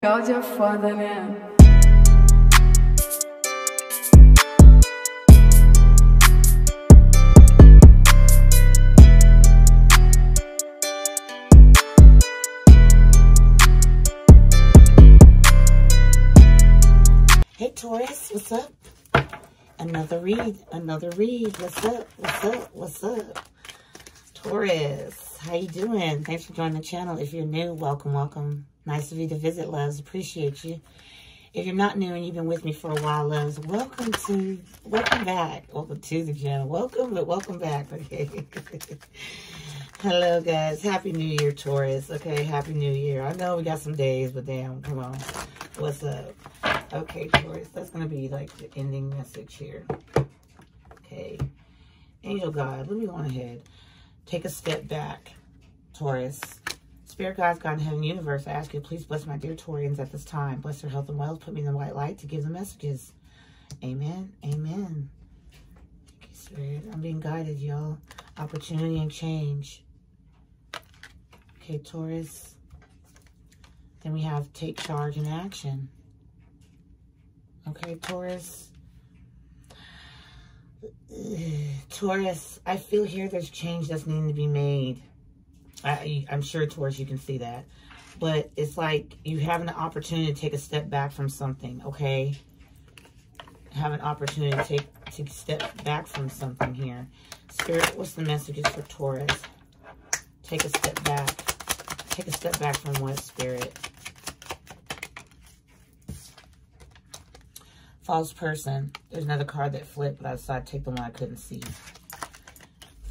É foda, né? Hey Taurus, what's up? Another read, another read. What's up? What's up? What's up? Taurus, how you doing? Thanks for joining the channel. If you're new, welcome, welcome. Nice of you to visit, loves. Appreciate you. If you're not new and you've been with me for a while, loves, welcome to, welcome back. Welcome to the channel. Welcome, but welcome back, okay? Hello, guys. Happy New Year, Taurus. Okay, Happy New Year. I know we got some days, but damn, come on. What's up? Okay, Taurus, that's going to be like the ending message here. Okay. Angel God, let me go on ahead. Take a step back, Taurus. Spirit guides, God in heaven, universe, I ask you, please bless my dear Taurians at this time. Bless their health and wealth. Put me in the white light to give the messages. Amen. Amen. Thank you, Spirit. I'm being guided, y'all. Opportunity and change. Okay, Taurus. Then we have take charge and action. Okay, Taurus. Taurus, I feel here there's change that's needing to be made. I, I'm sure, Taurus, you can see that. But it's like you have an opportunity to take a step back from something, okay? Have an opportunity to take to step back from something here. Spirit, what's the messages for Taurus? Take a step back. Take a step back from what, Spirit? False person. There's another card that flipped, but I decided to take the one I couldn't see.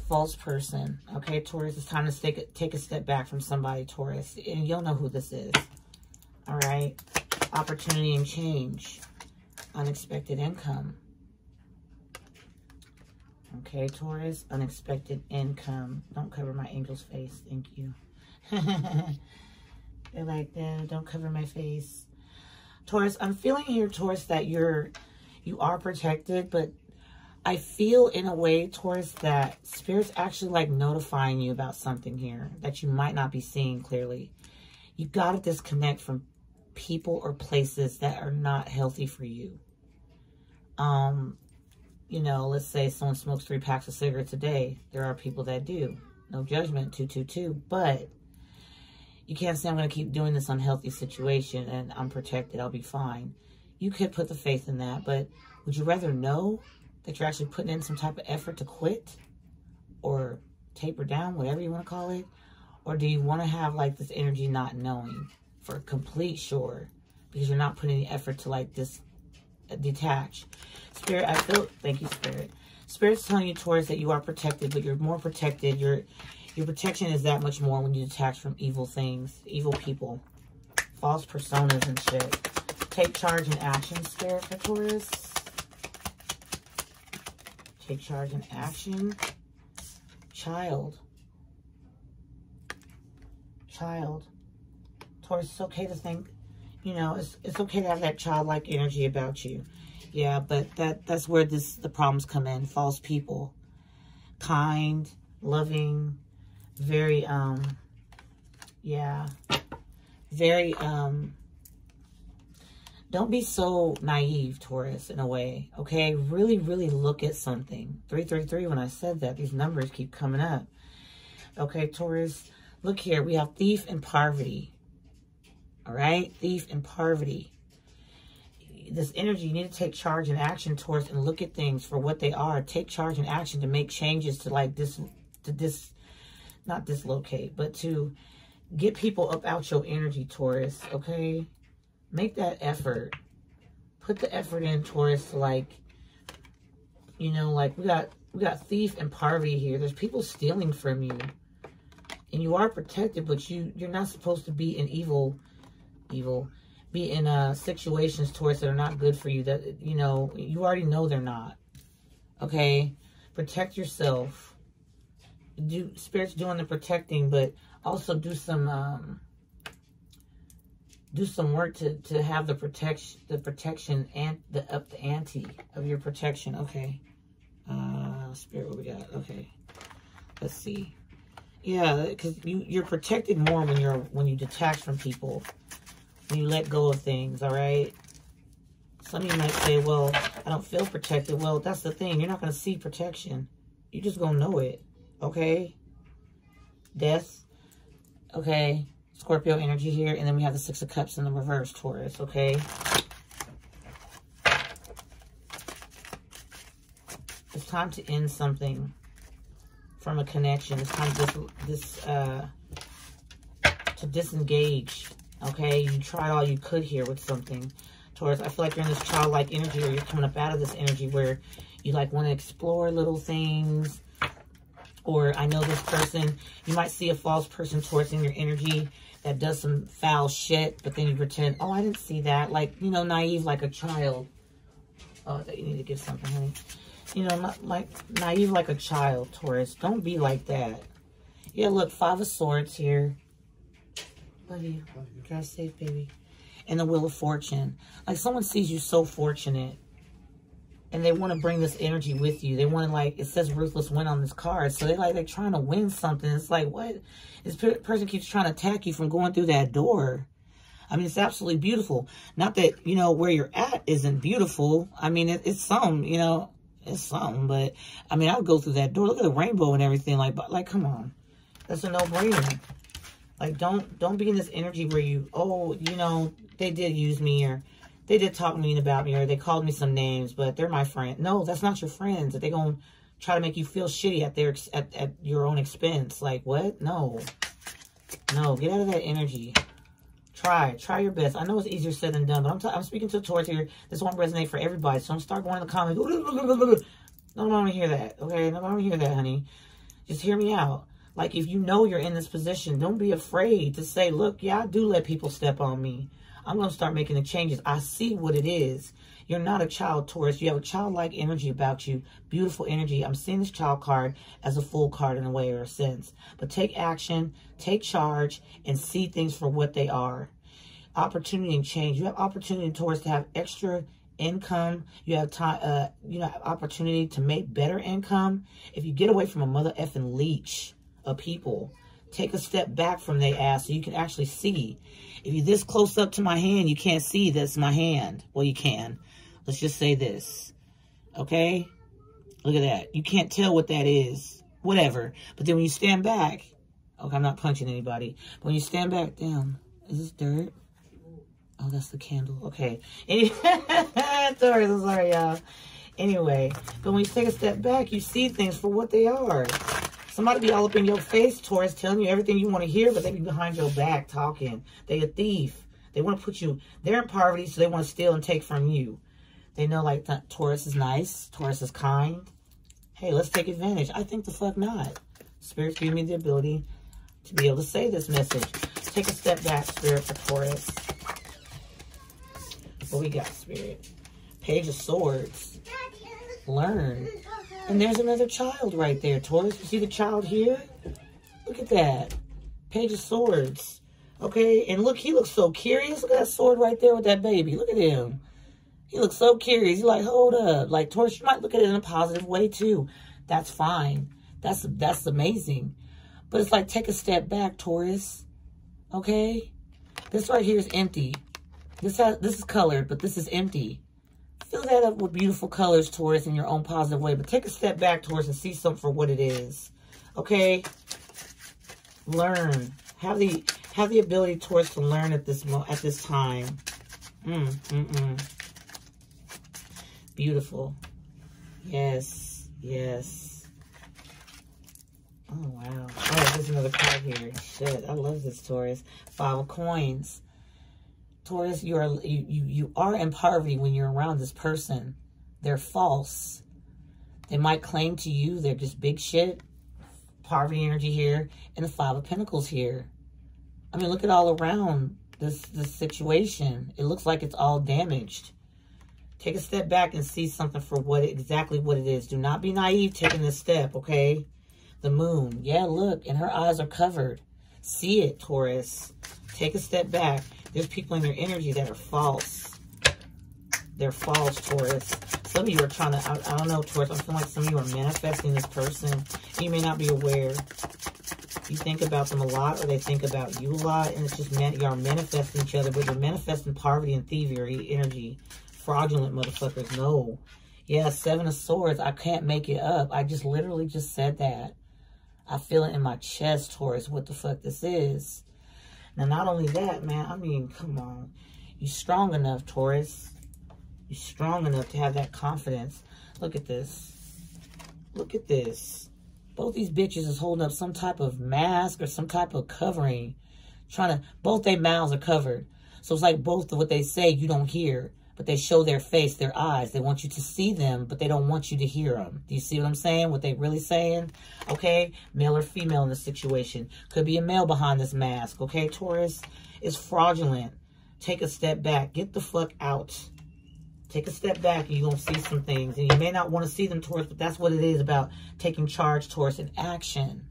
False person. Okay, Taurus, it's time to take a, take a step back from somebody, Taurus. And you'll know who this is. All right. Opportunity and change. Unexpected income. Okay, Taurus, unexpected income. Don't cover my angel's face. Thank you. They're like, don't cover my face. Taurus, I'm feeling here, Taurus, that you're, you are protected, but I feel in a way, towards that Spirit's actually like notifying you about something here that you might not be seeing clearly. You got to disconnect from people or places that are not healthy for you. Um, you know, let's say someone smokes three packs of cigarettes a day. There are people that do. No judgment, 222. But you can't say I'm going to keep doing this unhealthy situation and I'm protected. I'll be fine. You could put the faith in that, but would you rather know that you're actually putting in some type of effort to quit or taper down, whatever you want to call it? Or do you want to have like this energy not knowing for complete sure because you're not putting the effort to like this uh, detach? Spirit, I feel, thank you, Spirit. Spirit's telling you, Taurus, that you are protected, but you're more protected. You're your protection is that much more when you detach from evil things, evil people, false personas and shit. Take charge and action, Spirit for Taurus. Take charge and action. Child. Child. Taurus, it's okay to think, you know, it's, it's okay to have that childlike energy about you. Yeah, but that that's where this the problems come in. False people. Kind, loving, very, um, yeah, very, um, don't be so naive, Taurus, in a way, okay? Really, really look at something. 333, when I said that, these numbers keep coming up. Okay, Taurus, look here. We have thief and poverty, all right? Thief and poverty. This energy, you need to take charge and action towards and look at things for what they are. Take charge and action to make changes to like this, to this, not dislocate, but to get people up out your energy, Taurus, okay? Make that effort. Put the effort in, Taurus, like, you know, like we got we got thief and poverty here. There's people stealing from you. And you are protected, but you, you're not supposed to be in evil, evil, be in uh, situations, Taurus, that are not good for you. That, you know, you already know they're not. Okay? Protect yourself do spirits doing the protecting, but also do some um, do some work to to have the protection the protection and the up the ante of your protection. Okay, uh, spirit, what we got? Okay, let's see. Yeah, because you you're protected more when you're when you detach from people. When you let go of things, all right? Some of you might say, well, I don't feel protected. Well, that's the thing. You're not going to see protection. You're just going to know it, okay? Death, okay? Scorpio energy here. And then we have the Six of Cups in the reverse, Taurus, okay? It's time to end something from a connection. It's time to this, this uh, to disengage. Okay, you tried all you could here with something. Taurus, I feel like you're in this childlike energy or you're coming up out of this energy where you like want to explore little things. Or I know this person, you might see a false person towards in your energy that does some foul shit, but then you pretend, oh, I didn't see that. Like, you know, naive like a child. Oh, that you need to give something, honey. You know, not like naive like a child, Taurus. Don't be like that. Yeah, look, Five of Swords here. Love you. Drive safe, baby. And the Wheel of Fortune. Like, someone sees you so fortunate. And they want to bring this energy with you. They want to, like, it says Ruthless Win on this card. So, they like, they're trying to win something. It's like, what? This person keeps trying to attack you from going through that door. I mean, it's absolutely beautiful. Not that, you know, where you're at isn't beautiful. I mean, it, it's some, you know, it's something. But, I mean, I'll go through that door. Look at the rainbow and everything. Like, but, like, come on. That's a no-brainer. Like, don't don't be in this energy where you, oh, you know, they did use me or they did talk mean about me or they called me some names, but they're my friend. No, that's not your friends. That they going to try to make you feel shitty at their at, at your own expense. Like, what? No. No, get out of that energy. Try. Try your best. I know it's easier said than done, but I'm, I'm speaking to Taurus here. This won't resonate for everybody, so don't start going in the comments. No, I don't want to hear that, okay? No, I don't want to hear that, honey. Just hear me out. Like, if you know you're in this position, don't be afraid to say, look, yeah, I do let people step on me. I'm going to start making the changes. I see what it is. You're not a child, Taurus. You have a childlike energy about you. Beautiful energy. I'm seeing this child card as a Fool card in a way or a sense. But take action, take charge, and see things for what they are. Opportunity and change. You have opportunity, Taurus, to have extra income. You have time, uh, you know, opportunity to make better income. If you get away from a mother effing leech, of people. Take a step back from their ass so you can actually see. If you're this close up to my hand, you can't see that's my hand. Well, you can. Let's just say this. Okay? Look at that. You can't tell what that is. Whatever. But then when you stand back, okay, I'm not punching anybody. But when you stand back, damn, is this dirt? Oh, that's the candle. Okay. sorry, sorry, y'all. Anyway, but when you take a step back, you see things for what they are. Somebody be all up in your face, Taurus, telling you everything you want to hear, but they be behind your back talking. They a thief. They want to put you, they're in poverty, so they want to steal and take from you. They know, like, Taurus is nice. Taurus is kind. Hey, let's take advantage. I think the fuck not. Spirit's giving me the ability to be able to say this message. Take a step back, Spirit, for Taurus. What we got, Spirit? Page of Swords. Learn. And there's another child right there, Taurus. You see the child here? Look at that. Page of Swords. Okay, and look, he looks so curious. Look at that sword right there with that baby. Look at him. He looks so curious. He's like, hold up. Like, Taurus, you might look at it in a positive way, too. That's fine. That's that's amazing. But it's like, take a step back, Taurus. Okay? This right here is empty. This has, this is colored, but this is empty. Fill that up with beautiful colors, Taurus, in your own positive way. But take a step back, Taurus, and see something for what it is. Okay? Learn. Have the have the ability, Taurus, to learn at this at this time. Mm, mm, mm. Beautiful. Yes. Yes. Oh, wow. Oh, there's another card here. Shit, I love this, Taurus. Five of coins. Taurus, you are you, you are in poverty when you're around this person. They're false. They might claim to you they're just big shit. Poverty energy here and the Five of Pentacles here. I mean, look at all around this this situation. It looks like it's all damaged. Take a step back and see something for what exactly what it is. Do not be naive taking this step, okay? The moon. Yeah, look, and her eyes are covered. See it, Taurus. Take a step back. There's people in your energy that are false. They're false, Taurus. Some of you are trying to, I, I don't know, Taurus. I feel like some of you are manifesting this person. You may not be aware. You think about them a lot or they think about you a lot. And it's just, man, y'all manifesting each other. But you're manifesting poverty and thievery energy. Fraudulent motherfuckers. No. Yeah, Seven of Swords. I can't make it up. I just literally just said that. I feel it in my chest, Taurus, what the fuck this is. Now, not only that, man, I mean, come on. You're strong enough, Taurus. You're strong enough to have that confidence. Look at this. Look at this. Both these bitches is holding up some type of mask or some type of covering. Trying to, both their mouths are covered. So it's like both of what they say you don't hear but they show their face, their eyes. They want you to see them, but they don't want you to hear them. Do you see what I'm saying? What they really saying? Okay, male or female in this situation. Could be a male behind this mask. Okay, Taurus is fraudulent. Take a step back. Get the fuck out. Take a step back and you're going to see some things. And you may not want to see them, Taurus, but that's what it is about taking charge, Taurus, in action.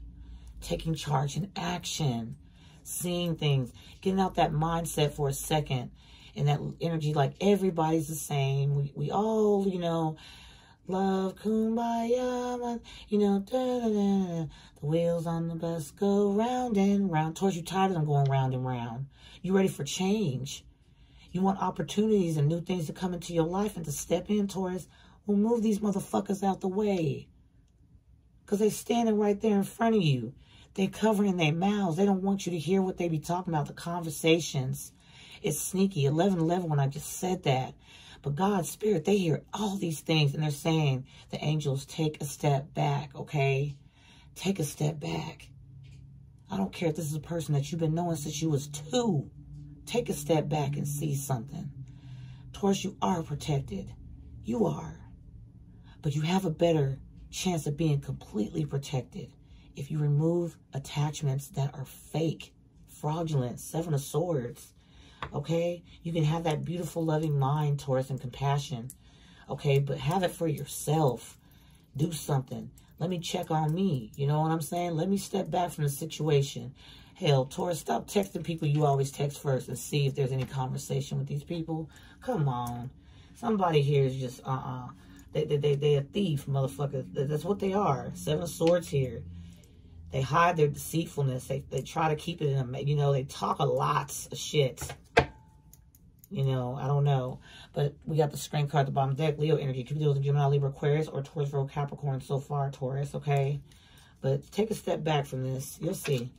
Taking charge in action. Seeing things. Getting out that mindset for a second and that energy like everybody's the same. We, we all, you know, love kumbaya, you know, da, da, da, the wheels on the bus go round and round. Towards you tired of them going round and round. You ready for change. You want opportunities and new things to come into your life and to step in towards, well, move these motherfuckers out the way. Because they standing right there in front of you. They're covering their mouths. They don't want you to hear what they be talking about, the conversations. It's sneaky. 11, 11 when I just said that. But God's Spirit, they hear all these things and they're saying, the angels, take a step back, okay? Take a step back. I don't care if this is a person that you've been knowing since you was two. Take a step back and see something. Taurus, you are protected. You are. But you have a better chance of being completely protected if you remove attachments that are fake, fraudulent, seven of swords, okay? You can have that beautiful, loving mind Taurus, and compassion, okay? But have it for yourself. Do something. Let me check on me. You know what I'm saying? Let me step back from the situation. Hell, Taurus, stop texting people you always text first and see if there's any conversation with these people. Come on. Somebody here is just, uh-uh. They, they, they, they a thief, motherfucker. That's what they are. Seven Swords here. They hide their deceitfulness. They, they try to keep it in a, you know, they talk a lot of shit. You know, I don't know. But we got the screen card at the bottom deck. Leo energy. Could be with Gemini, Libra, Aquarius, or Taurus, Virgo, Capricorn so far, Taurus, okay? But take a step back from this. You'll see.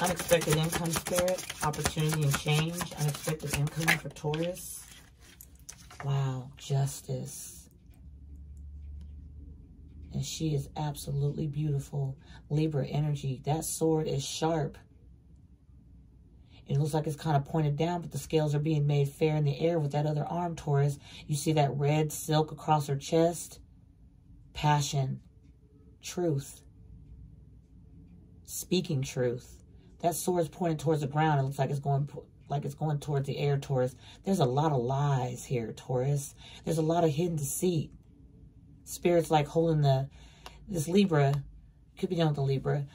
Unexpected income spirit, opportunity and change. Unexpected income for Taurus. Wow, justice. And she is absolutely beautiful. Libra energy. That sword is sharp. It looks like it's kind of pointed down, but the scales are being made fair in the air with that other arm, Taurus. You see that red silk across her chest? Passion. Truth. Speaking truth. That sword's pointed towards the ground. It looks like it's going like it's going towards the air, Taurus. There's a lot of lies here, Taurus. There's a lot of hidden deceit. Spirits like holding the, this Libra, could be done with the Libra,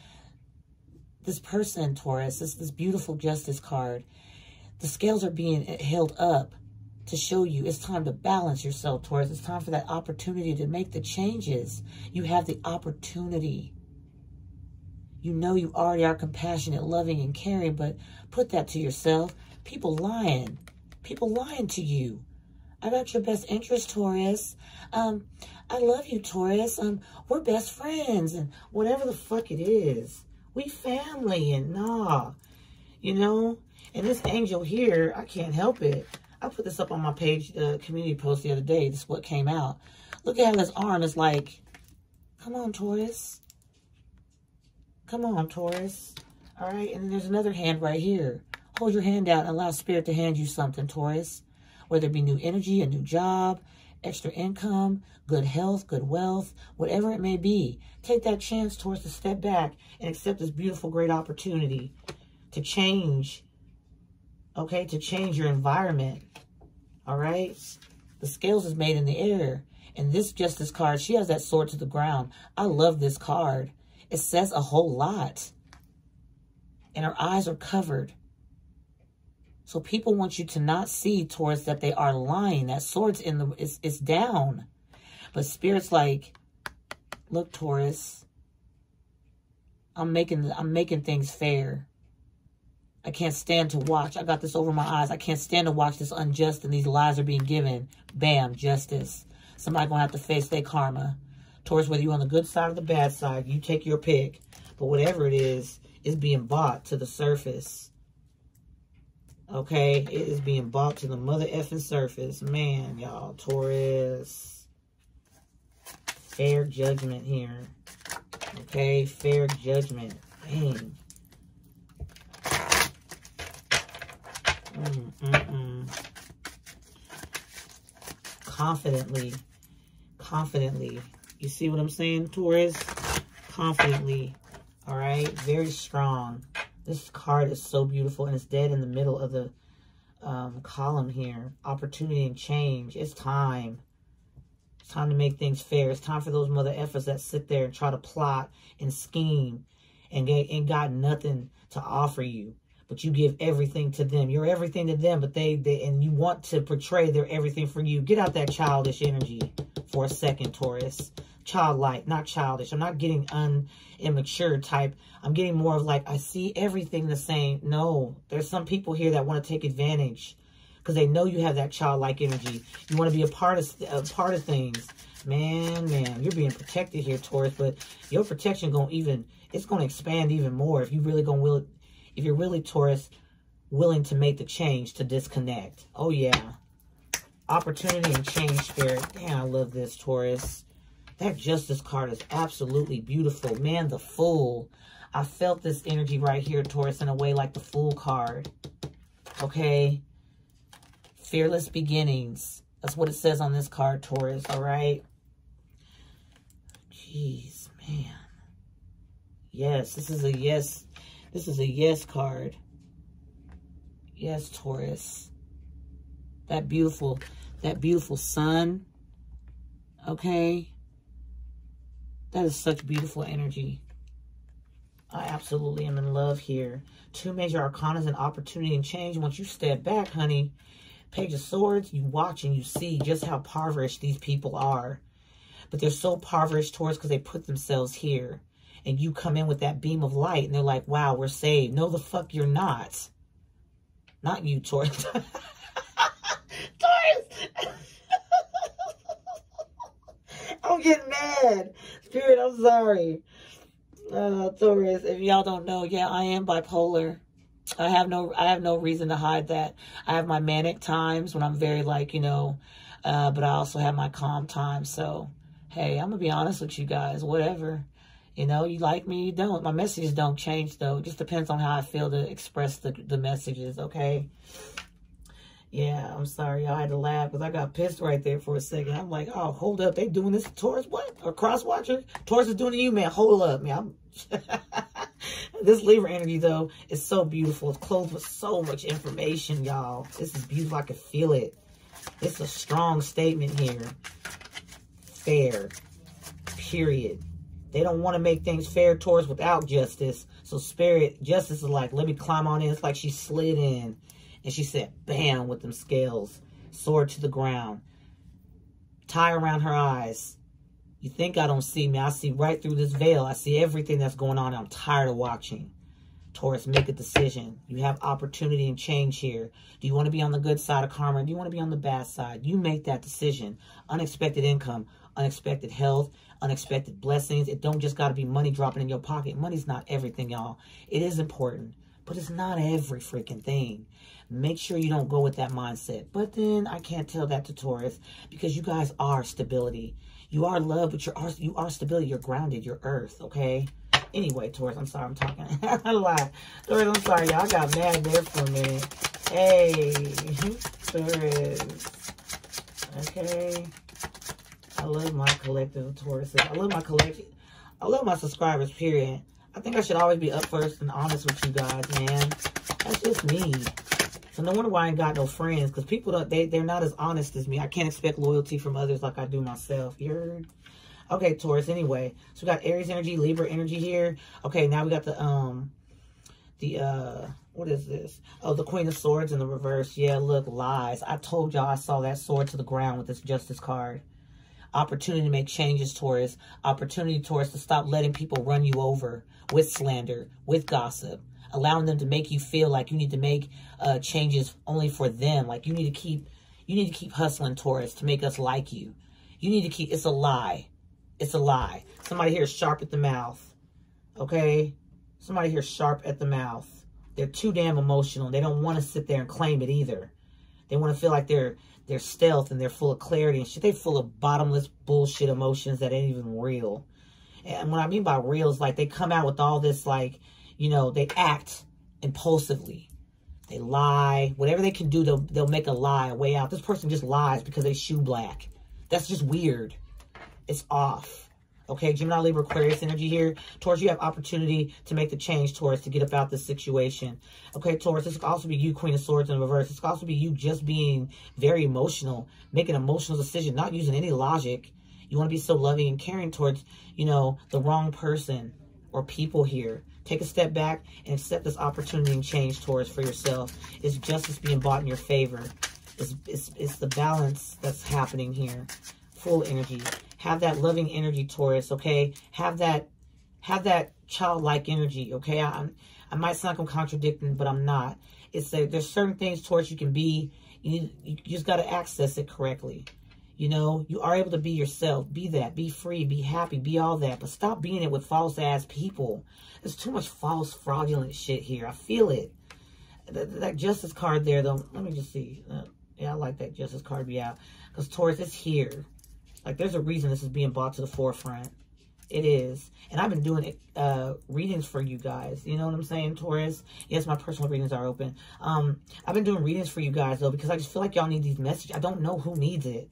this person, Taurus, this, this beautiful justice card, the scales are being held up to show you it's time to balance yourself, Taurus. It's time for that opportunity to make the changes. You have the opportunity. You know you already are compassionate, loving, and caring, but put that to yourself. People lying. People lying to you. I got your best interest, Taurus. Um, I love you, Taurus. Um, we're best friends, and whatever the fuck it is. We family and nah, you know? And this angel here, I can't help it. I put this up on my page, uh, community post the other day. This is what came out. Look at how his arm. It's like, come on, Taurus. Come on, Taurus. All right. And then there's another hand right here. Hold your hand out and allow spirit to hand you something, Taurus. Whether it be new energy, a new job, extra income, good health, good wealth, whatever it may be. Take that chance towards to step back and accept this beautiful, great opportunity to change, okay, to change your environment, all right? The scales is made in the air. And this Justice card, she has that sword to the ground. I love this card. It says a whole lot. And her eyes are covered. So people want you to not see towards that they are lying. That sword's in the, is it's down. But Spirit's like, look, Taurus, I'm making I'm making things fair. I can't stand to watch. I got this over my eyes. I can't stand to watch this unjust and these lies are being given. Bam, justice. Somebody gonna have to face their karma. Taurus, whether you're on the good side or the bad side, you take your pick. But whatever it is, is being bought to the surface. Okay? It is being bought to the mother effing surface. Man, y'all. Taurus. Fair judgment here. Okay? Fair judgment. Dang. Mm, mm, mm. Confidently. Confidently. You see what I'm saying, Taurus? Confidently. All right? Very strong. This card is so beautiful, and it's dead in the middle of the um, column here. Opportunity and change. It's time. It's time to make things fair. It's time for those mother efforts that sit there and try to plot and scheme and, get, and got nothing to offer you but you give everything to them. You're everything to them, but they, they and you want to portray they're everything for you. Get out that childish energy for a second, Taurus. Childlike, not childish. I'm not getting un immature type. I'm getting more of like, I see everything the same. No, there's some people here that want to take advantage because they know you have that childlike energy. You want to be a part of a part of things. Man, man, you're being protected here, Taurus, but your protection going to even, it's going to expand even more if you really going to will if you're really Taurus, willing to make the change to disconnect. Oh, yeah. Opportunity and change spirit. Damn, I love this, Taurus. That Justice card is absolutely beautiful. Man, the Fool. I felt this energy right here, Taurus, in a way like the Fool card. Okay? Fearless beginnings. That's what it says on this card, Taurus, all right? Jeez, man. Yes, this is a yes this is a yes card. Yes, Taurus. That beautiful, that beautiful sun. Okay. That is such beautiful energy. I absolutely am in love here. Two major arcanas and opportunity and change. Once you step back, honey, Page of Swords, you watch and you see just how impoverished these people are. But they're so impoverished towards because they put themselves here and you come in with that beam of light and they're like, wow, we're saved. No, the fuck you're not. Not you, Taurus. Taurus! I'm getting mad. Spirit, I'm sorry. Uh, Taurus, if y'all don't know, yeah, I am bipolar. I have no I have no reason to hide that. I have my manic times when I'm very like, you know, uh, but I also have my calm times. So, hey, I'm to be honest with you guys. Whatever. You know, you like me, you don't. My messages don't change, though. It just depends on how I feel to express the, the messages, okay? Yeah, I'm sorry. I had to laugh because I got pissed right there for a second. I'm like, oh, hold up. They doing this to Taurus? What? Or cross-watcher? Taurus is doing to you, man. Hold up, man. this Libra energy, though, is so beautiful. It's clothed with so much information, y'all. This is beautiful. I can feel it. It's a strong statement here. Fair. Period. They don't want to make things fair towards without justice. So spirit, justice is like, let me climb on in. It's like she slid in. And she said, bam, with them scales. Sword to the ground. Tie around her eyes. You think I don't see me. I see right through this veil. I see everything that's going on. I'm tired of watching. Taurus, make a decision. You have opportunity and change here. Do you want to be on the good side of karma? Do you want to be on the bad side? You make that decision. Unexpected income, unexpected health, unexpected blessings. It don't just got to be money dropping in your pocket. Money's not everything, y'all. It is important, but it's not every freaking thing. Make sure you don't go with that mindset. But then I can't tell that to Taurus because you guys are stability. You are love, but you're you are stability. You're grounded. You're earth, okay? Anyway, Taurus, I'm sorry I'm talking a lot. Taurus, I'm sorry, y'all got mad there for a minute. Hey, Taurus. Okay. I love my collective of Tauruses. I love my collection. I love my subscribers, period. I think I should always be up first and honest with you guys, man. That's just me. No wonder why I ain't got no friends. Because people, don't, they, they're not as honest as me. I can't expect loyalty from others like I do myself. You're... Okay, Taurus, anyway. So we got Aries energy, Libra energy here. Okay, now we got the, um, the, uh, what is this? Oh, the Queen of Swords in the reverse. Yeah, look, lies. I told y'all I saw that sword to the ground with this Justice card. Opportunity to make changes, Taurus. Opportunity, Taurus, to stop letting people run you over with slander, with gossip. Allowing them to make you feel like you need to make uh, changes only for them. Like you need to keep, you need to keep hustling, Taurus, to make us like you. You need to keep, it's a lie. It's a lie. Somebody here is sharp at the mouth. Okay? Somebody here sharp at the mouth. They're too damn emotional. They don't want to sit there and claim it either. They want to feel like they're they're stealth and they're full of clarity and shit. They full of bottomless bullshit emotions that ain't even real. And what I mean by real is like they come out with all this like, you know, they act impulsively. They lie. Whatever they can do, they'll, they'll make a lie, a way out. This person just lies because they shoe black. That's just weird. It's off. Okay, Gemini, Libra, Aquarius energy here. Taurus, you have opportunity to make the change, Taurus, to get about this situation. Okay, Taurus, this could also be you, Queen of Swords in reverse. This could also be you just being very emotional, making emotional decision, not using any logic. You want to be so loving and caring towards, you know, the wrong person or people here. Take a step back and accept this opportunity and change, Taurus, for yourself. It's justice being bought in your favor. It's, it's, it's the balance that's happening here. Fool energy. Have that loving energy, Taurus, okay? Have that have that childlike energy, okay? I, I might sound like I'm contradicting, but I'm not. It's that there's certain things, Taurus, you can be. You, you just got to access it correctly. You know, you are able to be yourself. Be that. Be free. Be happy. Be all that. But stop being it with false-ass people. There's too much false, fraudulent shit here. I feel it. That, that justice card there, though. Let me just see. Uh, yeah, I like that justice card be out. Because Taurus is here. Like, there's a reason this is being brought to the forefront. It is. And I've been doing uh, readings for you guys. You know what I'm saying, Taurus? Yes, my personal readings are open. Um, I've been doing readings for you guys, though, because I just feel like y'all need these messages. I don't know who needs it,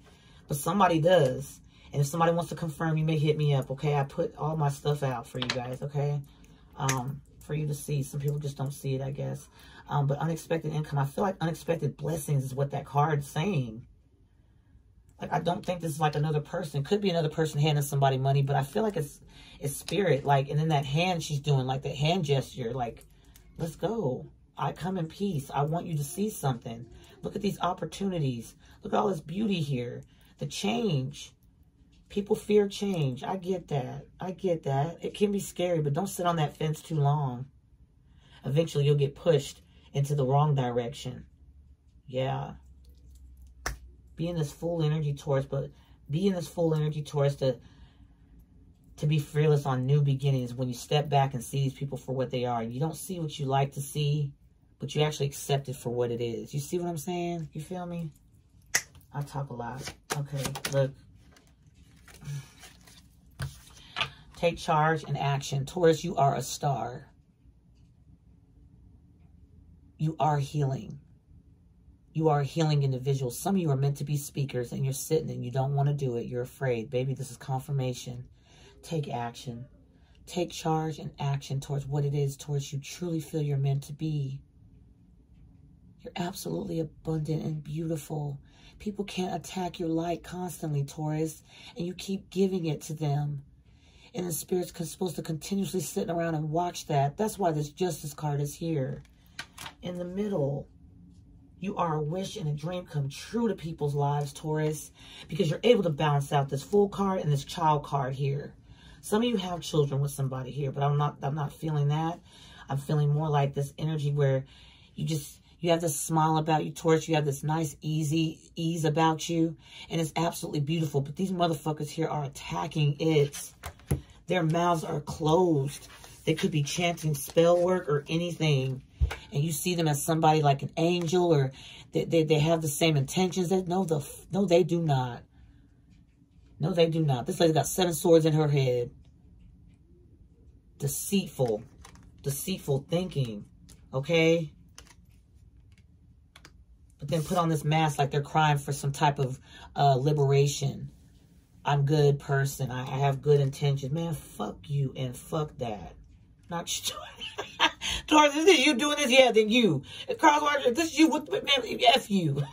but somebody does. And if somebody wants to confirm, you may hit me up, okay? I put all my stuff out for you guys, okay? Um, for you to see. Some people just don't see it, I guess. Um, but unexpected income. I feel like unexpected blessings is what that card's saying. Like, I don't think this is like another person. Could be another person handing somebody money, but I feel like it's it's spirit. Like, and then that hand she's doing, like that hand gesture, like, let's go. I come in peace. I want you to see something. Look at these opportunities. Look at all this beauty here. The change. People fear change. I get that. I get that. It can be scary, but don't sit on that fence too long. Eventually, you'll get pushed into the wrong direction. Yeah be in this Fool energy towards, but be in this Fool energy towards to to be fearless on new beginnings when you step back and see these people for what they are. You don't see what you like to see, but you actually accept it for what it is. You see what I'm saying? You feel me? I talk a lot. Okay, look. Take charge and action. Taurus, you are a star. You are healing. You are a healing individual. Some of you are meant to be speakers and you're sitting and you don't want to do it. You're afraid. Baby, this is confirmation. Take action. Take charge and action towards what it is towards you truly feel you're meant to be. You're absolutely abundant and beautiful. People can't attack your light constantly, Taurus, and you keep giving it to them. And the spirit's supposed to continuously sit around and watch that. That's why this justice card is here. In the middle, you are a wish and a dream come true to people's lives, Taurus, because you're able to balance out this Fool card and this child card here. Some of you have children with somebody here, but I'm not I'm not feeling that. I'm feeling more like this energy where you just you have this smile about you, Taurus. You have this nice, easy ease about you. And it's absolutely beautiful. But these motherfuckers here are attacking it. Their mouths are closed. They could be chanting spell work or anything and you see them as somebody like an angel or they, they, they have the same intentions. That no, the no, they do not. No, they do not. This lady got seven swords in her head. Deceitful. Deceitful thinking. Okay? But then put on this mask like they're crying for some type of uh, liberation. I'm good person. I, I have good intentions. Man, fuck you and fuck that. Not Taurus, is this you doing this? Yeah, then you. Carl Roger, this is you with man, F you.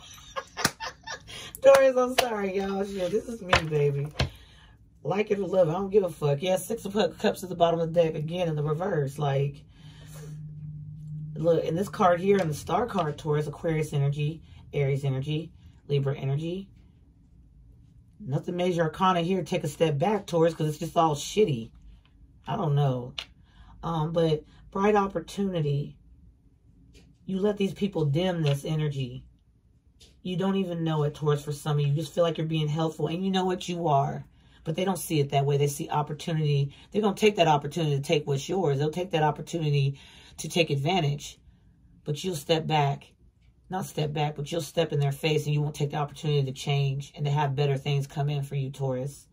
Taurus, I'm sorry, y'all. Shit, this is me, baby. Like it or love it, I don't give a fuck. Yeah, six of cups at the bottom of the deck again in the reverse. Like, look, in this card here, in the star card, Taurus, Aquarius energy, Aries energy, Libra energy, Nothing major arcana here. Take a step back, Taurus, because it's just all shitty. I don't know. Um, but bright opportunity. You let these people dim this energy. You don't even know it, Taurus, for some of you. You just feel like you're being helpful, and you know what you are. But they don't see it that way. They see opportunity. They're going to take that opportunity to take what's yours. They'll take that opportunity to take advantage. But you'll step back. Not step back, but you'll step in their face and you won't take the opportunity to change and to have better things come in for you, Taurus.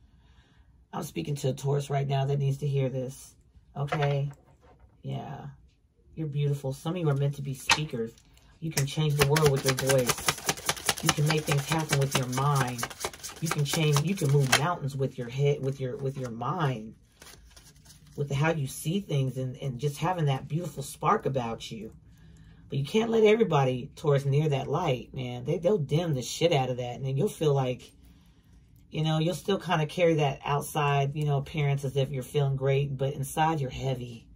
I'm speaking to a Taurus right now that needs to hear this. Okay? Yeah. You're beautiful. Some of you are meant to be speakers. You can change the world with your voice. You can make things happen with your mind. You can change, you can move mountains with your head, with your with your mind. With how you see things and, and just having that beautiful spark about you. But you can't let everybody towards near that light, man. They, they'll dim the shit out of that. And then you'll feel like, you know, you'll still kind of carry that outside, you know, appearance as if you're feeling great. But inside, you're heavy.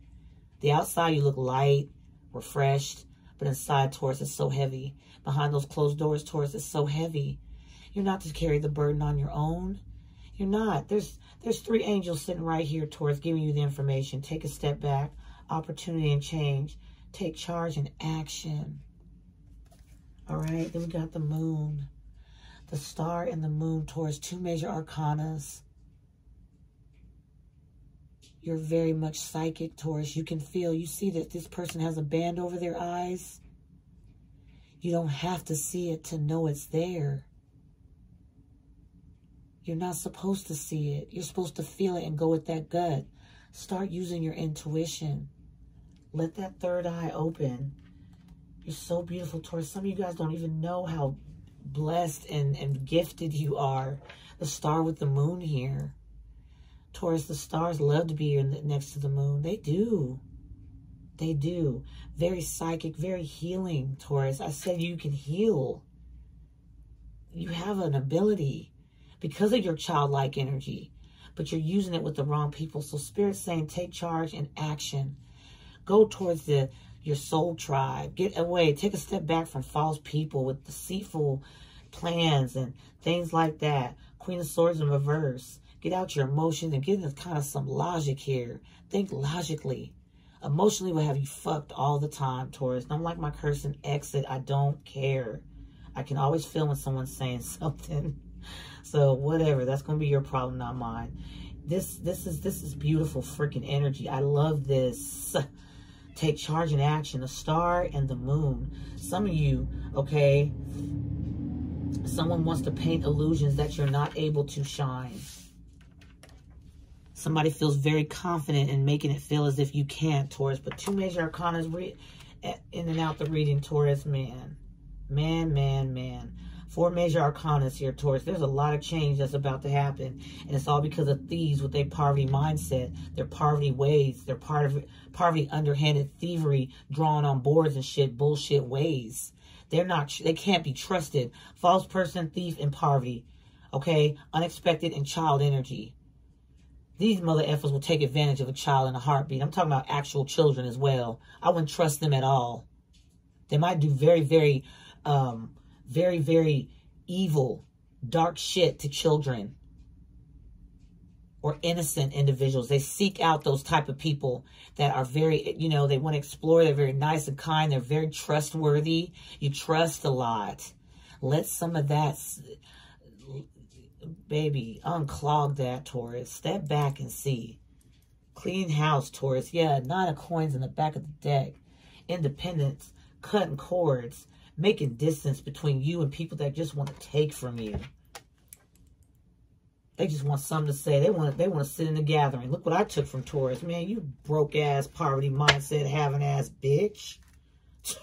The outside, you look light, refreshed. But inside, Taurus is so heavy. Behind those closed doors, Taurus is so heavy. You're not to carry the burden on your own. You're not. There's there's three angels sitting right here, Taurus, giving you the information. Take a step back. Opportunity and change. Take charge and action. All right. Then we got the moon. The star and the moon, Taurus, two major arcanas. You're very much psychic, Taurus. You can feel, you see that this person has a band over their eyes. You don't have to see it to know it's there. You're not supposed to see it. You're supposed to feel it and go with that gut. Start using your intuition. Let that third eye open. You're so beautiful, Taurus. Some of you guys don't even know how blessed and, and gifted you are. The star with the moon here. Taurus, the stars love to be here next to the moon. They do. They do. Very psychic, very healing, Taurus. I said you can heal. You have an ability because of your childlike energy, but you're using it with the wrong people. So Spirit's saying take charge and action. Go towards the your soul tribe. Get away. Take a step back from false people with deceitful plans and things like that. Queen of Swords in reverse. Get out your emotions and get into kind of some logic here. Think logically. Emotionally will have you fucked all the time, Taurus. I'm like my cursing exit. I don't care. I can always feel when someone's saying something. So whatever. That's going to be your problem, not mine. This this is this is beautiful freaking energy. I love this. Take charge and action. The star and the moon. Some of you, okay, someone wants to paint illusions that you're not able to shine. Somebody feels very confident in making it feel as if you can't, Taurus. But two major arcana in and out the reading, Taurus, man. Man, man, man. Four major arcanas here, Taurus. There's a lot of change that's about to happen. And it's all because of thieves with their poverty mindset, their poverty ways, their of poverty underhanded thievery drawn on boards and shit, bullshit ways. They're not, they can't be trusted. False person, thief, and poverty. Okay? Unexpected and child energy. These mother effers will take advantage of a child in a heartbeat. I'm talking about actual children as well. I wouldn't trust them at all. They might do very, very, um, very, very evil, dark shit to children or innocent individuals. They seek out those type of people that are very, you know, they want to explore. They're very nice and kind. They're very trustworthy. You trust a lot. Let some of that baby, unclog that, Taurus. Step back and see. Clean house, Taurus. Yeah, nine of coins in the back of the deck. Independence, cutting cords, making distance between you and people that just want to take from you. They just want something to say. They want to, they want to sit in the gathering. Look what I took from Taurus. Man, you broke ass, poverty mindset, having ass bitch.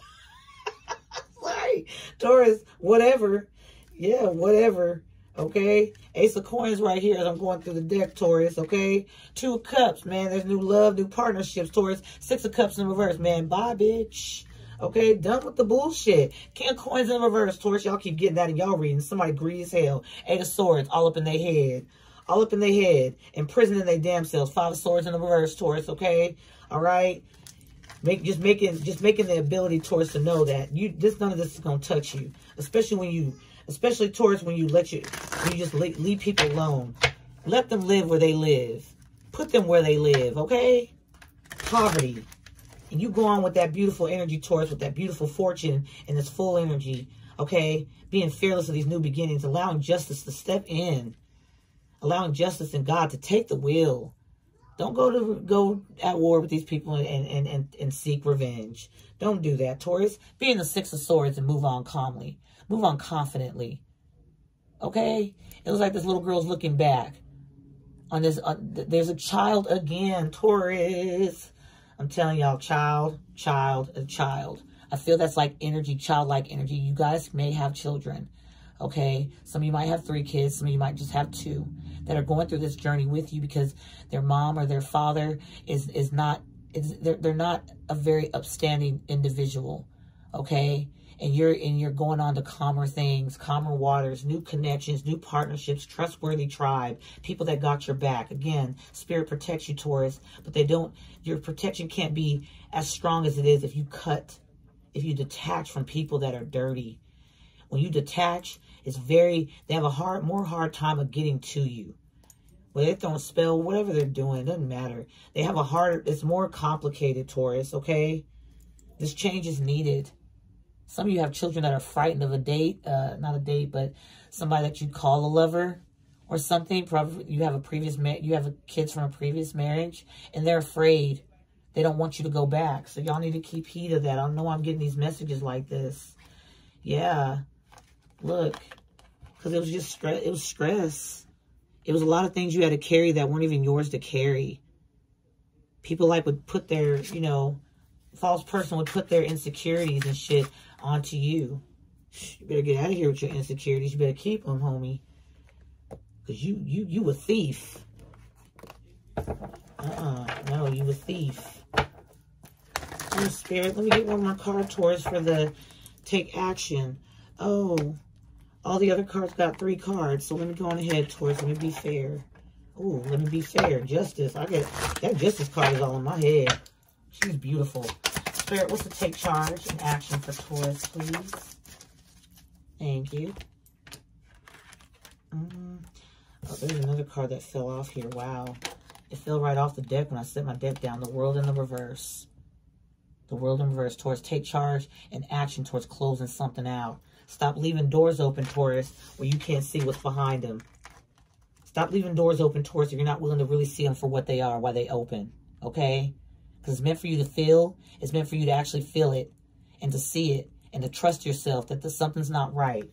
Sorry. Taurus, whatever. Yeah, whatever. Okay. Ace of coins right here as I'm going through the deck, Taurus. Okay. Two of cups, man. There's new love, new partnerships, Taurus. Six of cups in reverse, man. Bye, bitch. Okay, done with the bullshit. King coins in reverse, Taurus. Y'all keep getting that in y'all reading. Somebody greedy as hell. Eight of swords, all up in their head. All up in their head. Imprisoning their damn selves. Five of swords in the reverse, Taurus. Okay, all right. Make just making just making the ability Taurus to know that you this none of this is gonna touch you, especially when you Especially Taurus when you let you, you just leave, leave people alone. Let them live where they live. Put them where they live, okay? Poverty. And you go on with that beautiful energy, Taurus, with that beautiful fortune and this Fool energy, okay? Being fearless of these new beginnings, allowing justice to step in. Allowing justice and God to take the wheel. Don't go to go at war with these people and, and, and, and seek revenge. Don't do that, Taurus. Be in the Six of Swords and move on calmly. Move on confidently. Okay? It was like this little girl's looking back. On this, uh, there's a child again, Taurus. I'm telling y'all, child, child, a child. I feel that's like energy, childlike energy. You guys may have children, okay? Some of you might have three kids. Some of you might just have two that are going through this journey with you because their mom or their father is is not is they're, they're not a very upstanding individual, okay? And you're and you're going on to calmer things, calmer waters, new connections, new partnerships, trustworthy tribe, people that got your back. Again, spirit protects you, Taurus, but they don't. Your protection can't be as strong as it is if you cut, if you detach from people that are dirty. When you detach, it's very. They have a hard, more hard time of getting to you. Whether they're throwing spell, whatever they're doing, doesn't matter. They have a hard, it's more complicated, Taurus, okay? This change is needed. Some of you have children that are frightened of a date, uh, not a date, but somebody that you call a lover or something. Probably you have a previous, you have kids from a previous marriage, and they're afraid. They don't want you to go back. So y'all need to keep heed of that. I don't know I'm getting these messages like this. Yeah. Look. Because it was just stress. It was stress. It was a lot of things you had to carry that weren't even yours to carry. People like would put their, you know, false person would put their insecurities and shit onto you. You better get out of here with your insecurities. You better keep them, homie. Because you, you, you a thief. Uh-uh. No, you a thief. Oh, Spirit, let me get one more card towards for the take action. Oh, all the other cards got three cards, so let me go on ahead towards, let me be fair. Oh, let me be fair. Justice. I get that justice card is all in my head. She's beautiful. Spirit, what's the take charge and action for Taurus, please? Thank you. Mm. Oh, there's another card that fell off here. Wow. It fell right off the deck when I set my deck down. The world in the reverse. The world in reverse towards take charge and action towards closing something out. Stop leaving doors open, Taurus, where you can't see what's behind them. Stop leaving doors open, Taurus, if you're not willing to really see them for what they are, why they open. Okay? Because it's meant for you to feel. It's meant for you to actually feel it and to see it and to trust yourself that something's not right.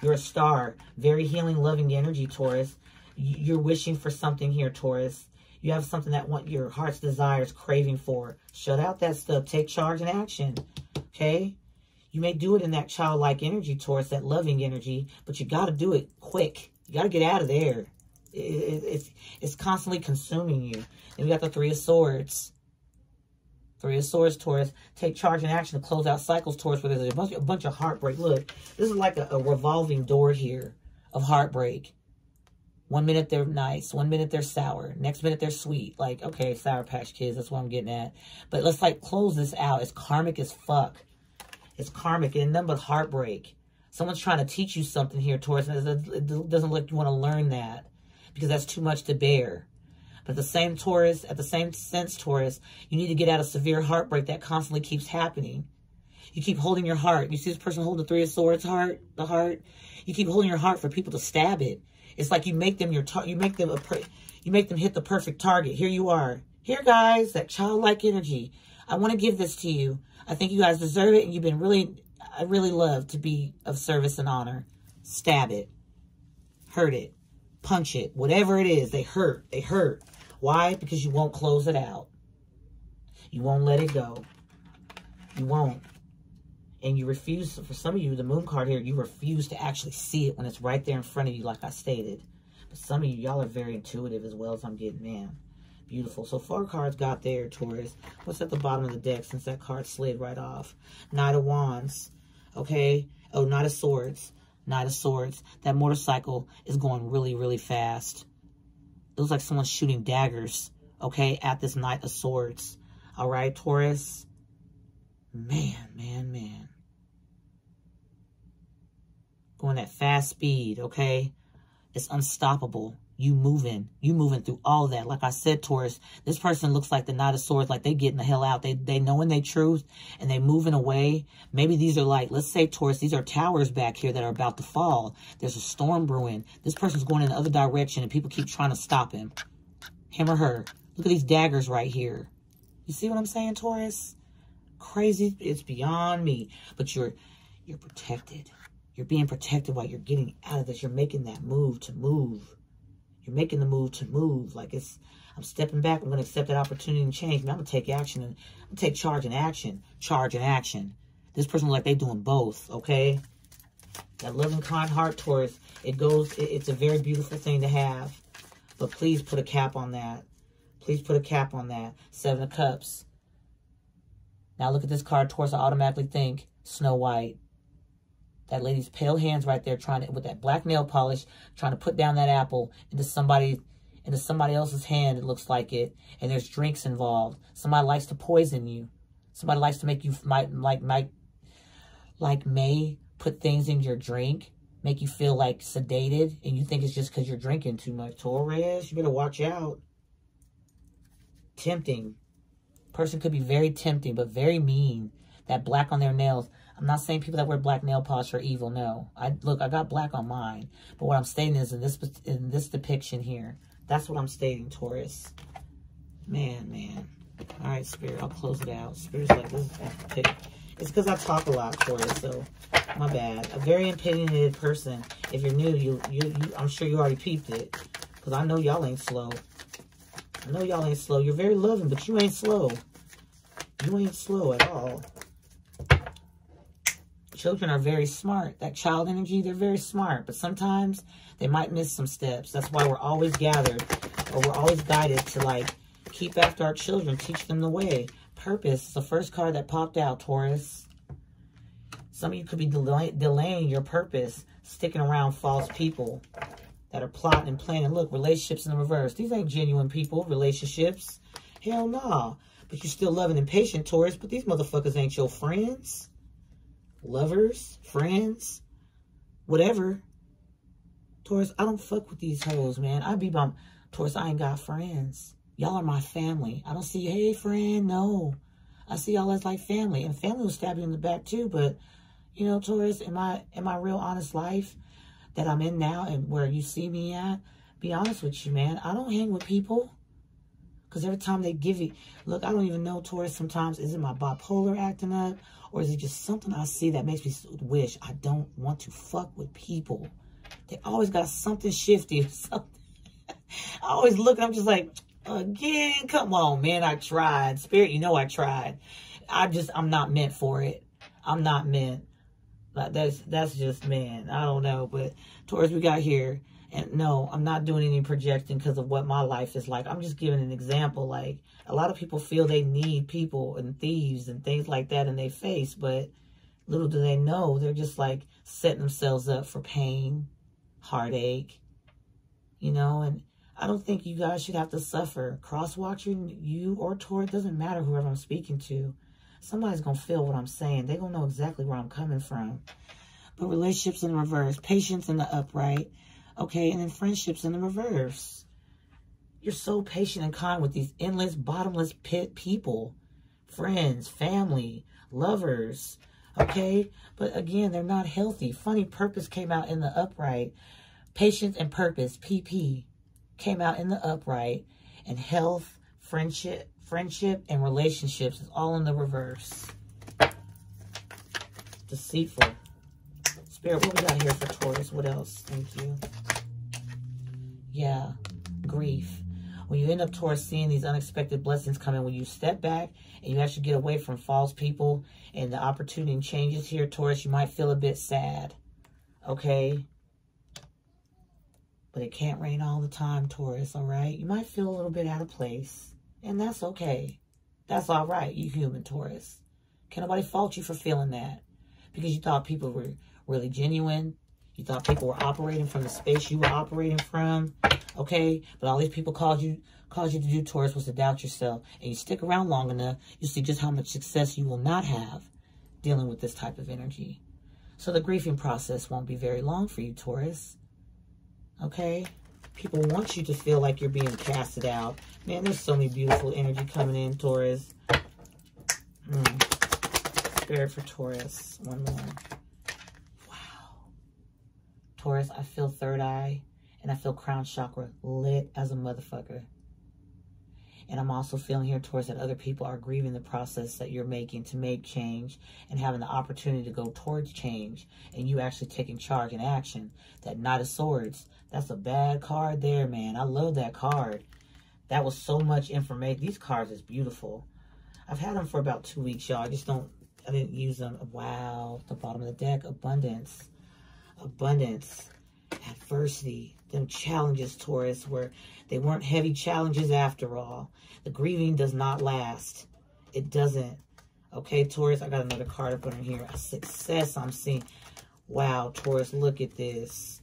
You're a star. Very healing, loving energy, Taurus. You're wishing for something here, Taurus. You have something that want your heart's desires, craving for. Shut out that stuff. Take charge and action. Okay? You may do it in that childlike energy, Taurus, that loving energy, but you got to do it quick. You got to get out of there. It, it, it's, it's constantly consuming you. And we got the Three of Swords. Three of Swords, Taurus. Take charge and action to close out cycles, Taurus, where there's a bunch, a bunch of heartbreak. Look, this is like a, a revolving door here of heartbreak. One minute they're nice. One minute they're sour. Next minute they're sweet. Like, okay, Sour Patch Kids. That's what I'm getting at. But let's, like, close this out. It's karmic as fuck. It's karmic and nothing but heartbreak. Someone's trying to teach you something here, Taurus. And it doesn't look you want to learn that because that's too much to bear. But the same Taurus, at the same sense, Taurus, you need to get out of severe heartbreak that constantly keeps happening. You keep holding your heart. You see this person hold the Three of Swords heart, the heart. You keep holding your heart for people to stab it. It's like you make them your you make them a you make them hit the perfect target. Here you are. Here, guys, that childlike energy. I want to give this to you. I think you guys deserve it, and you've been really, I really love to be of service and honor. Stab it. Hurt it. Punch it. Whatever it is, they hurt. They hurt. Why? Because you won't close it out. You won't let it go. You won't. And you refuse, for some of you, the moon card here, you refuse to actually see it when it's right there in front of you, like I stated. But some of you, y'all are very intuitive as well as I'm getting, man. Beautiful. So four cards got there, Taurus. What's at the bottom of the deck since that card slid right off? Knight of Wands. Okay. Oh, Knight of Swords. Knight of Swords. That motorcycle is going really, really fast. It looks like someone's shooting daggers, okay, at this Knight of Swords. All right, Taurus. Man, man, man. Going at fast speed, okay? It's unstoppable. You moving. You moving through all that. Like I said, Taurus, this person looks like the Knight of Swords, like they getting the hell out. They they knowing their truth and they moving away. Maybe these are like, let's say, Taurus, these are towers back here that are about to fall. There's a storm brewing. This person's going in the other direction and people keep trying to stop him. Him or her. Look at these daggers right here. You see what I'm saying, Taurus? Crazy. It's beyond me. But you're you're protected. You're being protected while you're getting out of this. You're making that move to move. You're making the move to move. Like it's, I'm stepping back. I'm going to accept that opportunity and change. I'm going to take action and I'm take charge and action. Charge and action. This person like they doing both, okay? That loving, kind heart towards it goes, it, it's a very beautiful thing to have. But please put a cap on that. Please put a cap on that. Seven of Cups. Now look at this card, Taurus. I automatically think Snow White. That lady's pale hands right there trying to, with that black nail polish, trying to put down that apple into somebody, into somebody else's hand, it looks like it. And there's drinks involved. Somebody likes to poison you. Somebody likes to make you, might, like, might, like may put things in your drink, make you feel like sedated, and you think it's just because you're drinking too much. Taurus, you better watch out. Tempting. Person could be very tempting, but very mean. That black on their nails. I'm not saying people that wear black nail polish are evil. No, I look, I got black on mine. But what I'm stating is in this in this depiction here, that's what I'm stating, Taurus. Man, man. All right, Spirit, I'll close it out. Spirit's like, this is It's because I talk a lot, Taurus, so my bad. A very opinionated person. If you're new, you, you, you I'm sure you already peeped it. Because I know y'all ain't slow. I know y'all ain't slow. You're very loving, but you ain't slow. You ain't slow at all. Children are very smart. That child energy, they're very smart. But sometimes they might miss some steps. That's why we're always gathered or we're always guided to like keep after our children, teach them the way. Purpose, is the first card that popped out, Taurus. Some of you could be delay delaying your purpose, sticking around false people that are plotting and planning. Look, relationships in the reverse. These ain't genuine people, relationships. Hell no. Nah. But you're still loving and patient, Taurus. But these motherfuckers ain't your friends lovers, friends, whatever. Taurus, I don't fuck with these hoes, man. I be bum. Taurus, I ain't got friends. Y'all are my family. I don't see, hey, friend, no. I see y'all as like family. And family will stab you in the back too. But, you know, Taurus, in my, in my real honest life that I'm in now and where you see me at, be honest with you, man. I don't hang with people. Because every time they give you, look, I don't even know, Taurus, sometimes, is it my bipolar acting up? Or is it just something I see that makes me wish I don't want to fuck with people? They always got something shifty or something. I always look, I'm just like, again, come on, man, I tried. Spirit, you know I tried. I just, I'm not meant for it. I'm not meant. Like that's that's just man. I don't know, but Taurus, we got here and no, I'm not doing any projecting because of what my life is like. I'm just giving an example. Like, a lot of people feel they need people and thieves and things like that in their face, but little do they know, they're just like setting themselves up for pain, heartache, you know, and I don't think you guys should have to suffer. Cross-watching you or Tor, it doesn't matter whoever I'm speaking to. Somebody's going to feel what I'm saying. They're going to know exactly where I'm coming from. But relationships in reverse, patience in the upright, Okay, and then friendships in the reverse. You're so patient and kind with these endless, bottomless pit people. Friends, family, lovers. Okay? But again, they're not healthy. Funny purpose came out in the upright. Patience and purpose, PP, came out in the upright. And health, friendship, friendship, and relationships is all in the reverse. Deceitful. Spirit, what we got here for Taurus? What else? Thank you. Yeah, grief. When you end up towards seeing these unexpected blessings coming, when you step back and you actually get away from false people and the opportunity changes here, Taurus, you might feel a bit sad. Okay? But it can't rain all the time, Taurus, all right? You might feel a little bit out of place. And that's okay. That's all right, you human Taurus. Can nobody fault you for feeling that? Because you thought people were really genuine. You thought people were operating from the space you were operating from. Okay? But all these people called you caused you to do Taurus was to doubt yourself. And you stick around long enough, you see just how much success you will not have dealing with this type of energy. So the grieving process won't be very long for you, Taurus. Okay? People want you to feel like you're being casted out. Man, there's so many beautiful energy coming in, Taurus. Mm. Spirit for Taurus. One more. Taurus, I feel third eye and I feel crown chakra lit as a motherfucker. And I'm also feeling here towards that other people are grieving the process that you're making to make change and having the opportunity to go towards change and you actually taking charge and action. That Knight of Swords, that's a bad card there, man. I love that card. That was so much information. These cards is beautiful. I've had them for about two weeks, y'all. I just don't, I didn't use them. Wow, the bottom of the deck, abundance. Abundance, adversity, them challenges, Taurus, where they weren't heavy challenges after all. The grieving does not last. It doesn't. Okay, Taurus, I got another card up under here. A success I'm seeing. Wow, Taurus, look at this.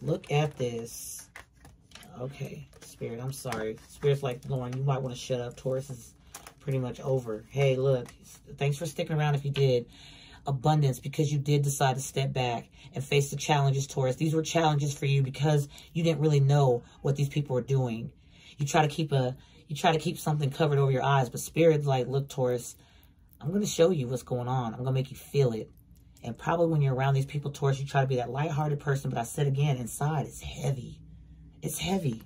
Look at this. Okay, Spirit, I'm sorry. Spirit's like, Lauren, you might want to shut up. Taurus is pretty much over. Hey, look, thanks for sticking around if you did abundance because you did decide to step back and face the challenges, Taurus. These were challenges for you because you didn't really know what these people were doing. You try to keep a you try to keep something covered over your eyes, but spirit's like, look, Taurus, I'm to show you what's going on. I'm to make you feel it. And probably when you're around these people, Taurus, you try to be that lighthearted person. But I said again, inside, it's heavy. It's heavy.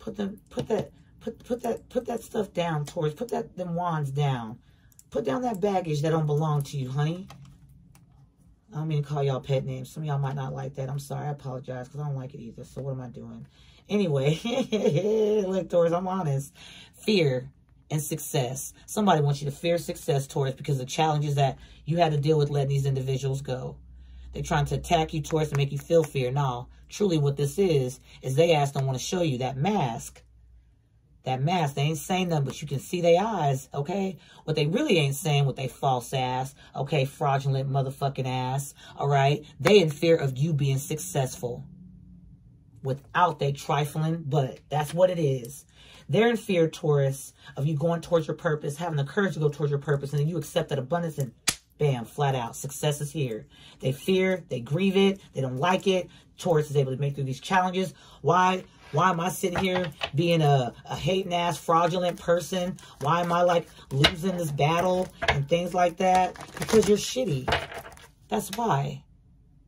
Put the put that put put that put that stuff down, Taurus. Put that them wands down. Put down that baggage that don't belong to you, honey. I don't mean to call y'all pet names. Some of y'all might not like that. I'm sorry. I apologize because I don't like it either. So what am I doing? Anyway, Taurus, I'm honest. Fear and success. Somebody wants you to fear success, Taurus, because the challenges that you had to deal with letting these individuals go. They're trying to attack you, Taurus, to make you feel fear. No, truly what this is, is they ask don't want to show you that mask that mask. They ain't saying nothing, but you can see their eyes, okay? What they really ain't saying with their false ass, okay, fraudulent motherfucking ass, all right? They in fear of you being successful without they trifling but That's what it is. They're in fear, Taurus, of you going towards your purpose, having the courage to go towards your purpose, and then you accept that abundance and bam, flat out, success is here. They fear, they grieve it, they don't like it. Taurus is able to make through these challenges. Why? Why am I sitting here being a, a hating ass, fraudulent person? Why am I like losing this battle and things like that? Because you're shitty. That's why.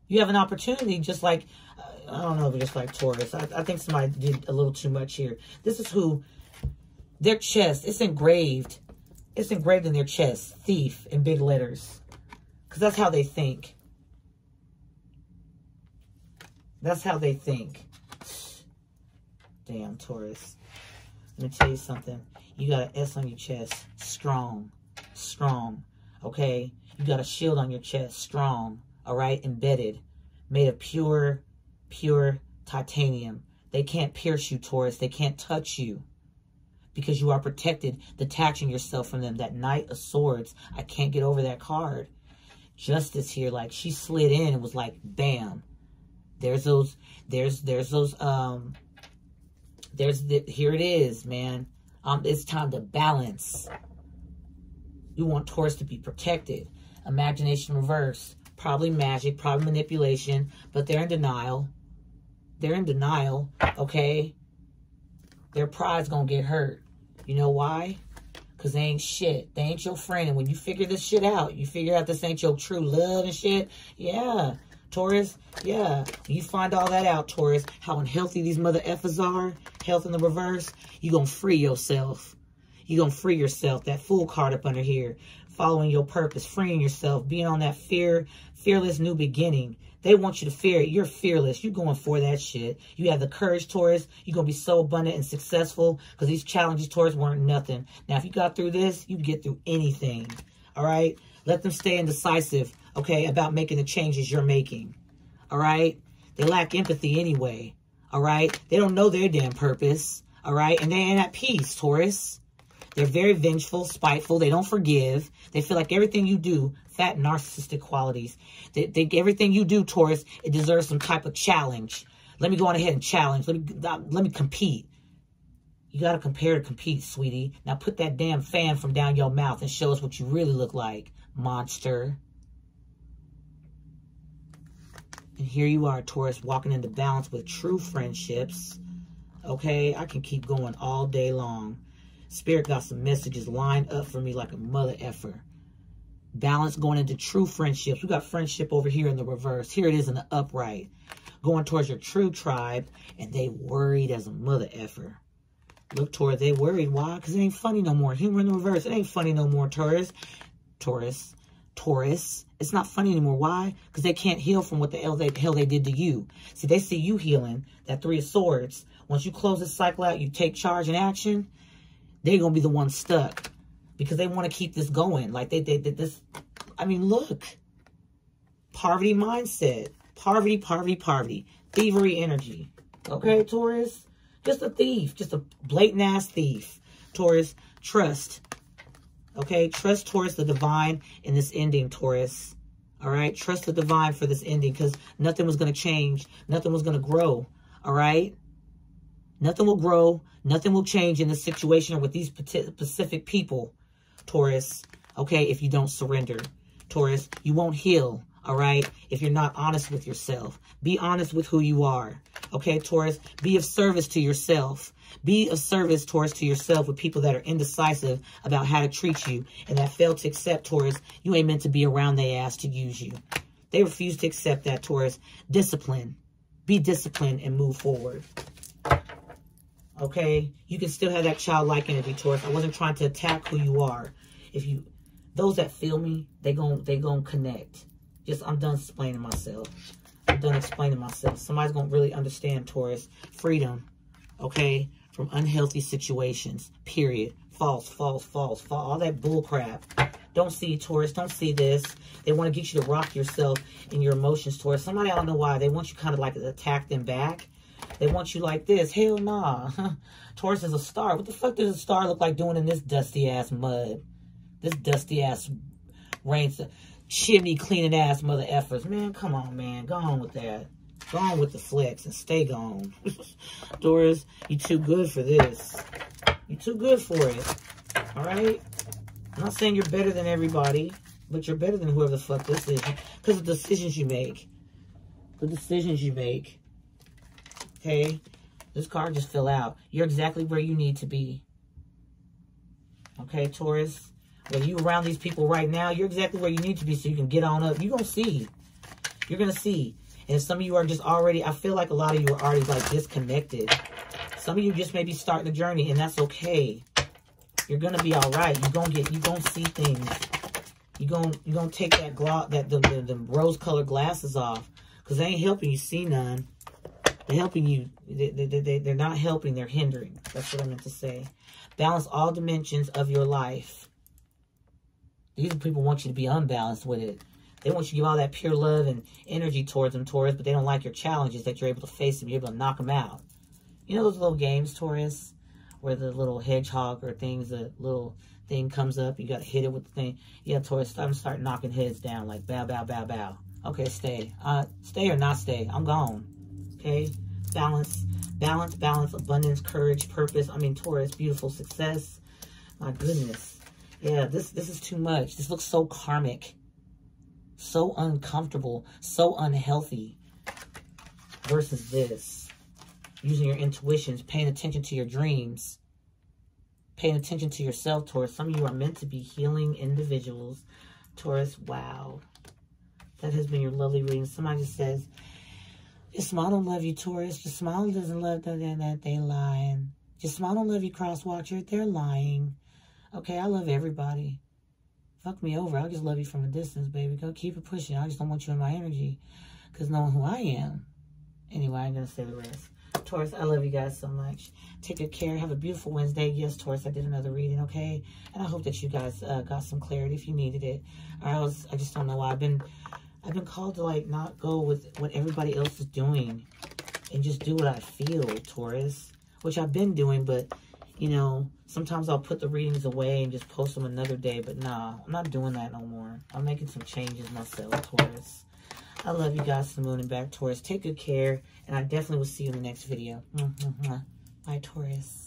You have an opportunity just like, uh, I don't know, just like Taurus. I, I think somebody did a little too much here. This is who, their chest, it's engraved. It's engraved in their chest. Thief in big letters. Because that's how they think. That's how they think. Damn, Taurus. Let me tell you something. You got an S on your chest. Strong. Strong. Okay? You got a shield on your chest. Strong. All right? Embedded. Made of pure, pure titanium. They can't pierce you, Taurus. They can't touch you. Because you are protected, detaching yourself from them. That Knight of Swords. I can't get over that card. Justice here, like, she slid in and was like, bam. There's those, there's, there's those, um, there's the, here it is, man. Um, it's time to balance. You want Taurus to be protected. Imagination reverse. Probably magic, probably manipulation, but they're in denial. They're in denial, okay? Their pride's gonna get hurt. You know why? Because they ain't shit. They ain't your friend. And when you figure this shit out, you figure out this ain't your true love and shit, yeah, Taurus, yeah, you find all that out, Taurus, how unhealthy these mother effers are, health in the reverse, you going to free yourself. you going to free yourself. That fool card up under here, following your purpose, freeing yourself, being on that fear, fearless new beginning. They want you to fear it. You're fearless. You're going for that shit. You have the courage, Taurus. You're going to be so abundant and successful because these challenges, Taurus, weren't nothing. Now, if you got through this, you get through anything. All right? Let them stay indecisive okay, about making the changes you're making. All right? They lack empathy anyway. All right? They don't know their damn purpose. All right? And they ain't at peace, Taurus. They're very vengeful, spiteful. They don't forgive. They feel like everything you do, fat narcissistic qualities. They think everything you do, Taurus, it deserves some type of challenge. Let me go on ahead and challenge. Let me, uh, let me compete. You got to compare to compete, sweetie. Now put that damn fan from down your mouth and show us what you really look like, monster. And here you are, Taurus, walking into balance with true friendships. Okay, I can keep going all day long. Spirit got some messages lined up for me like a mother effer. Balance going into true friendships. We got friendship over here in the reverse. Here it is in the upright. Going towards your true tribe. And they worried as a mother effer. Look, Taurus, they worried. Why? Because it ain't funny no more. Humor in the reverse. It ain't funny no more, Taurus. Taurus. Taurus. It's not funny anymore. Why? Because they can't heal from what the hell they, hell they did to you. See, they see you healing. That Three of Swords. Once you close this cycle out, you take charge and action, they're going to be the ones stuck. Because they want to keep this going. Like, they, they did this. I mean, look. Poverty mindset. Poverty, poverty, poverty. Thievery energy. Okay, Taurus? Just a thief. Just a blatant ass thief. Taurus, trust. Okay, trust Taurus the divine in this ending, Taurus. All right, trust the divine for this ending because nothing was going to change. Nothing was going to grow. All right, nothing will grow. Nothing will change in this situation or with these specific people, Taurus. Okay, if you don't surrender, Taurus, you won't heal all right? If you're not honest with yourself. Be honest with who you are, okay, Taurus? Be of service to yourself. Be of service, Taurus, to yourself with people that are indecisive about how to treat you and that fail to accept, Taurus, you ain't meant to be around their ass to use you. They refuse to accept that, Taurus. Discipline. Be disciplined and move forward. Okay? You can still have that childlike energy, Taurus. I wasn't trying to attack who you are. If you, those that feel me, they gon' they gon' connect. Just, I'm done explaining myself. I'm done explaining myself. Somebody's going to really understand, Taurus. Freedom, okay, from unhealthy situations, period. False, false, false, false. All that bull crap. Don't see, Taurus. Don't see this. They want to get you to rock yourself in your emotions, Taurus. Somebody, I don't know why. They want you kind of like to attack them back. They want you like this. Hell nah. Taurus is a star. What the fuck does a star look like doing in this dusty-ass mud? This dusty-ass rain chimney cleaning ass mother effers. Man, come on, man. Go on with that. Go on with the flex and stay gone. Taurus, You're too good for this. You're too good for it. All right? I'm not saying you're better than everybody, but you're better than whoever the fuck this is. Because of the decisions you make. The decisions you make. Okay? This card just fell out. You're exactly where you need to be. Okay, Taurus? When you around these people right now, you're exactly where you need to be so you can get on up. You're going to see. You're going to see. And some of you are just already, I feel like a lot of you are already like disconnected. Some of you just maybe starting the journey and that's okay. You're going to be all right. You're going to get, you're going to see things. You're going you're gonna take that gloss, that the, the, the rose colored glasses off because they ain't helping you see none. They're helping you. They, they, they, they're not helping. They're hindering. That's what I meant to say. Balance all dimensions of your life. These people want you to be unbalanced with it. They want you to give all that pure love and energy towards them, Taurus, but they don't like your challenges that you're able to face them. You're able to knock them out. You know those little games, Taurus, where the little hedgehog or things, the little thing comes up, you got to hit it with the thing. Yeah, Taurus, I'm start knocking heads down like bow, bow, bow, bow. Okay, stay. Uh, stay or not stay. I'm gone. Okay? Balance, balance, balance, abundance, courage, purpose. I mean, Taurus, beautiful success. My goodness. Yeah, this, this is too much. This looks so karmic. So uncomfortable. So unhealthy. Versus this. Using your intuitions. Paying attention to your dreams. Paying attention to yourself, Taurus. Some of you are meant to be healing individuals. Taurus, wow. That has been your lovely reading. Somebody just says, your smile don't love you, Taurus. Your smile doesn't love them that they lying. Your smile don't love you, Crosswatcher. They're lying. Okay, I love everybody. Fuck me over. I'll just love you from a distance, baby. Go keep it pushing. I just don't want you in my energy. Because knowing who I am. Anyway, I'm going to say the rest. Taurus, I love you guys so much. Take good care. Have a beautiful Wednesday. Yes, Taurus, I did another reading, okay? And I hope that you guys uh, got some clarity if you needed it. I was, I just don't know why. I've been, I've been called to, like, not go with what everybody else is doing. And just do what I feel, Taurus. Which I've been doing, but you know, sometimes I'll put the readings away and just post them another day. But nah, I'm not doing that no more. I'm making some changes myself, Taurus. I love you guys the moon and back, Taurus. Take good care. And I definitely will see you in the next video. Bye, Taurus.